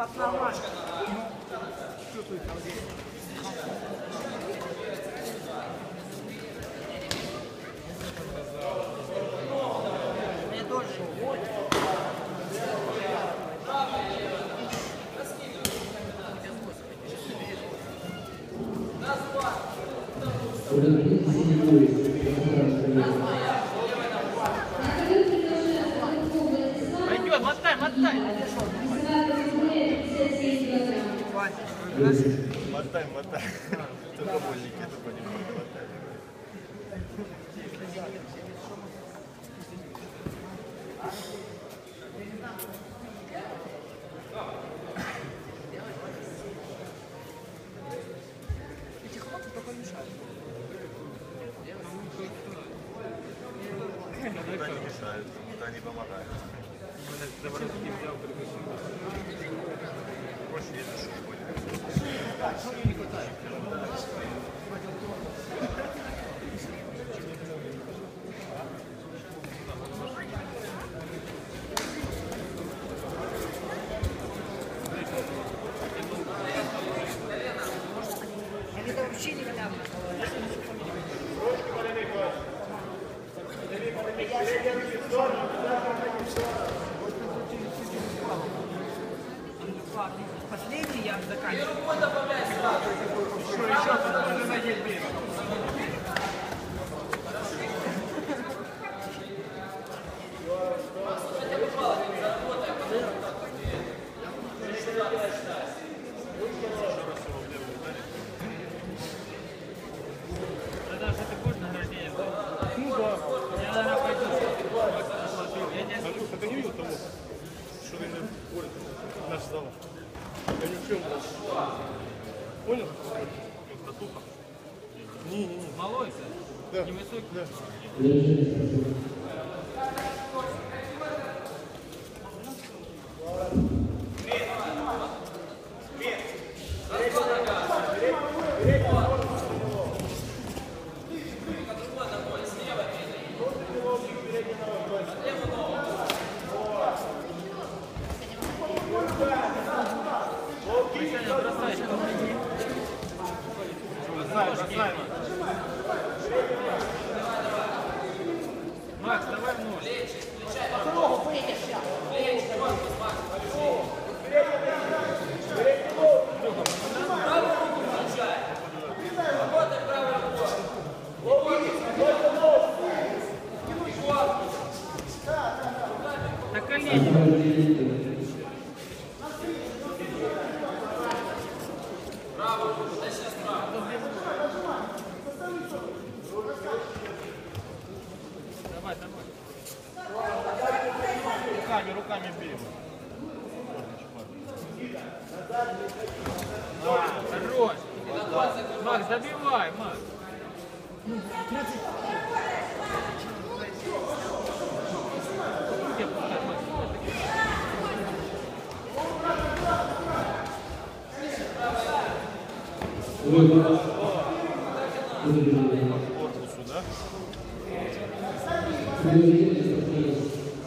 Как нормально. Ну, чувствует там здесь. Пойдет, мотай, мотай. Мотай, мотай. Только боль Никита понимает, мотай. Эти хлопцы только мешают. Куда не мешают, куда не помогают. Больше едешь, что Последний я заканчиваю. Что еще? Надо надеть время. Тогда что наш зал? Я не в Понял? Не, не, не. малой? Да. Невисокий? Да. Саня, Макс, давай ноль. На колени. Давай, давай. Руками, руками бей. Да, хорош. Макс, забивай, Макс. Руки опускай, Макс. Корпусу, да?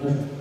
Макс,